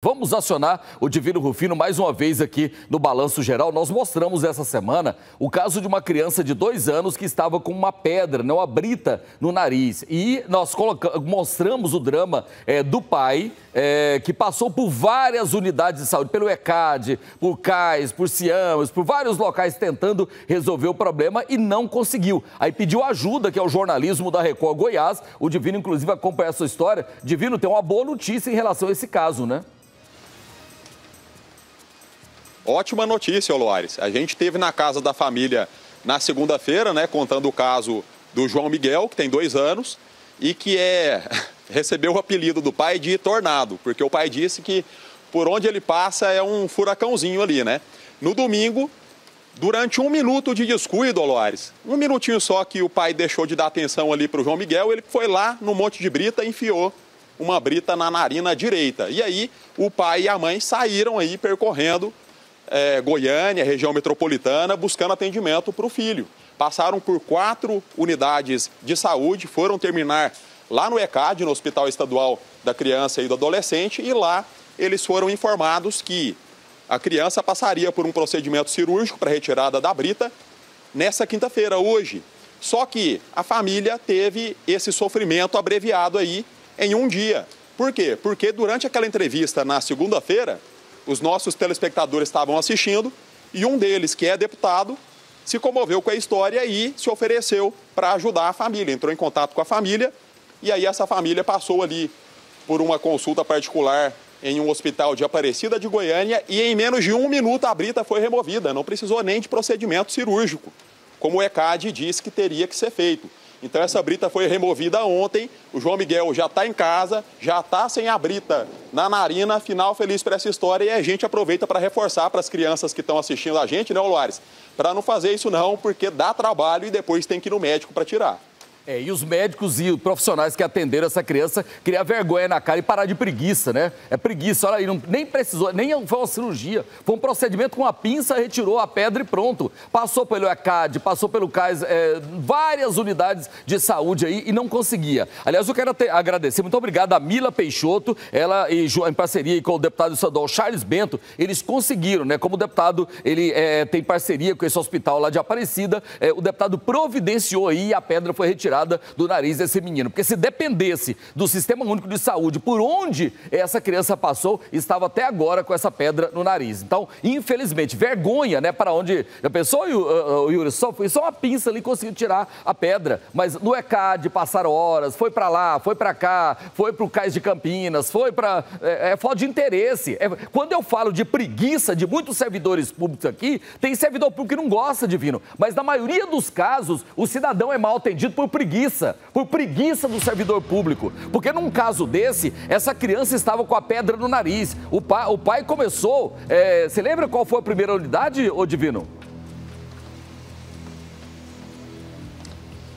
Vamos acionar o Divino Rufino mais uma vez aqui no Balanço Geral. Nós mostramos essa semana o caso de uma criança de dois anos que estava com uma pedra, não, uma brita no nariz. E nós mostramos o drama é, do pai, é, que passou por várias unidades de saúde, pelo ECAD, por CAIS, por CIAMES, por vários locais tentando resolver o problema e não conseguiu. Aí pediu ajuda, que é o jornalismo da Record Goiás. O Divino, inclusive, acompanha essa história. Divino tem uma boa notícia em relação a esse caso, né? Ótima notícia, Loares. A gente teve na casa da família na segunda-feira, né, contando o caso do João Miguel, que tem dois anos, e que é recebeu o apelido do pai de Tornado, porque o pai disse que por onde ele passa é um furacãozinho ali, né? No domingo, durante um minuto de descuido, Loares, um minutinho só que o pai deixou de dar atenção ali para o João Miguel, ele foi lá no monte de brita e enfiou uma brita na narina direita. E aí o pai e a mãe saíram aí percorrendo é, Goiânia, região metropolitana, buscando atendimento para o filho. Passaram por quatro unidades de saúde, foram terminar lá no ECAD, no Hospital Estadual da Criança e do Adolescente, e lá eles foram informados que a criança passaria por um procedimento cirúrgico para retirada da brita nessa quinta-feira, hoje. Só que a família teve esse sofrimento abreviado aí em um dia. Por quê? Porque durante aquela entrevista na segunda-feira, os nossos telespectadores estavam assistindo e um deles, que é deputado, se comoveu com a história e se ofereceu para ajudar a família. Entrou em contato com a família e aí essa família passou ali por uma consulta particular em um hospital de Aparecida de Goiânia e em menos de um minuto a brita foi removida. Não precisou nem de procedimento cirúrgico, como o ECAD disse que teria que ser feito. Então essa brita foi removida ontem, o João Miguel já está em casa, já está sem a brita na narina, final feliz para essa história e a gente aproveita para reforçar para as crianças que estão assistindo a gente, né, Luares? Para não fazer isso não, porque dá trabalho e depois tem que ir no médico para tirar. É, e os médicos e os profissionais que atenderam essa criança criar vergonha na cara e parar de preguiça, né? É preguiça, olha aí, não, nem precisou, nem foi uma cirurgia. Foi um procedimento com uma pinça, retirou a pedra e pronto. Passou pelo ECAD, passou pelo CAIS, é, várias unidades de saúde aí e não conseguia. Aliás, eu quero agradecer, muito obrigado a Mila Peixoto, ela e em parceria com o deputado estadual Charles Bento, eles conseguiram, né? Como o deputado, ele é, tem parceria com esse hospital lá de Aparecida, é, o deputado providenciou aí e a pedra foi retirada do nariz desse menino. Porque se dependesse do Sistema Único de Saúde, por onde essa criança passou, estava até agora com essa pedra no nariz. Então, infelizmente, vergonha, né? Para onde. Já pensou, o Yuri? Só, foi só uma pinça ali conseguiu tirar a pedra. Mas no ECAD passaram horas, foi para lá, foi para cá, foi para o Cais de Campinas, foi para. É, é falta de interesse. É, quando eu falo de preguiça de muitos servidores públicos aqui, tem servidor público que não gosta, Divino. Mas na maioria dos casos, o cidadão é mal atendido por preguiça preguiça, por preguiça do servidor público. Porque num caso desse, essa criança estava com a pedra no nariz. O pai, o pai começou. É, você lembra qual foi a primeira unidade, ô Divino?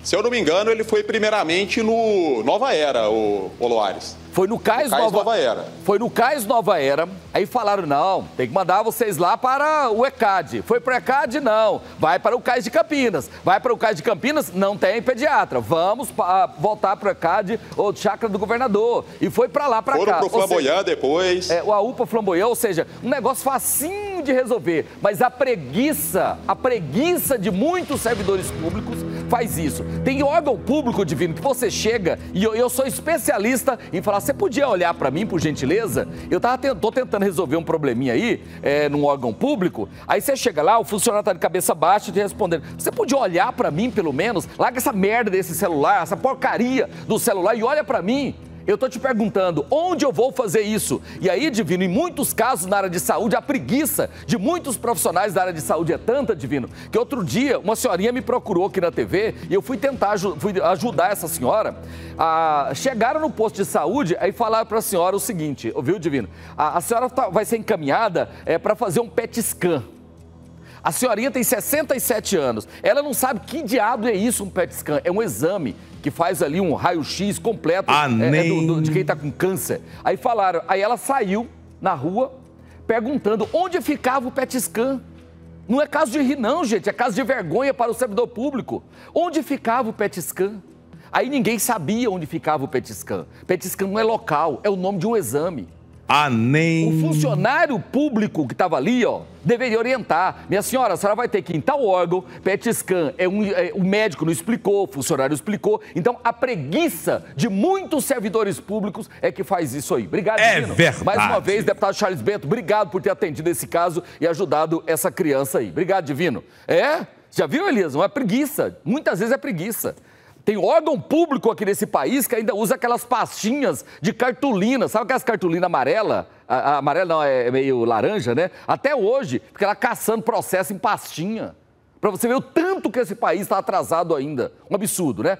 Se eu não me engano, ele foi primeiramente no Nova Era, o, o Loares. Foi no Cais, no Cais Nova... Nova... Era. Foi no Cais Nova Era. Aí falaram: não, tem que mandar vocês lá para o ECAD. Foi para o ECAD? Não. Vai para o Cais de Campinas. Vai para o Cais de Campinas? Não tem pediatra. Vamos pra, voltar para o ECAD ou chácara do governador. E foi para lá, para cá. Foram para o Flamboyant depois. É, o AUPA Flamboyant, ou seja, um negócio facinho de resolver. Mas a preguiça, a preguiça de muitos servidores públicos faz isso. Tem órgão público divino que você chega e eu, eu sou especialista em falar você podia olhar para mim, por gentileza? Eu tava tô tentando resolver um probleminha aí, é, num órgão público. Aí você chega lá, o funcionário tá de cabeça baixa te respondendo. Você podia olhar para mim, pelo menos? Larga essa merda desse celular, essa porcaria do celular e olha para mim. Eu estou te perguntando, onde eu vou fazer isso? E aí, Divino, em muitos casos na área de saúde, a preguiça de muitos profissionais da área de saúde é tanta, Divino, que outro dia uma senhorinha me procurou aqui na TV e eu fui tentar fui ajudar essa senhora. Ah, chegaram no posto de saúde, aí falaram para a senhora o seguinte, ouviu, Divino? A, a senhora tá, vai ser encaminhada é, para fazer um PET scan. A senhorinha tem 67 anos. Ela não sabe que diabo é isso, um PET scan. É um exame que faz ali um raio-x completo ah, é, é do, do, de quem está com câncer. Aí falaram, aí ela saiu na rua perguntando onde ficava o PET scan. Não é caso de rir, não, gente, é caso de vergonha para o servidor público. Onde ficava o PET scan? Aí ninguém sabia onde ficava o PET scan. PET scan não é local, é o nome de um exame. Ah, nem. O funcionário público que estava ali, ó, deveria orientar. Minha senhora, a senhora vai ter que ir em tal órgão, PET scan, é um, é, o médico não explicou, o funcionário explicou. Então, a preguiça de muitos servidores públicos é que faz isso aí. Obrigado, É Dino. verdade. Mais uma vez, deputado Charles Bento, obrigado por ter atendido esse caso e ajudado essa criança aí. Obrigado, Divino. É? Já viu, Elias? Não é preguiça. Muitas vezes é preguiça. Tem órgão público aqui nesse país que ainda usa aquelas pastinhas de cartolina. Sabe aquelas cartolinas amarela? A, a amarela não, é meio laranja, né? Até hoje, porque ela caçando processo em pastinha. Para você ver o tanto que esse país está atrasado ainda. Um absurdo, né?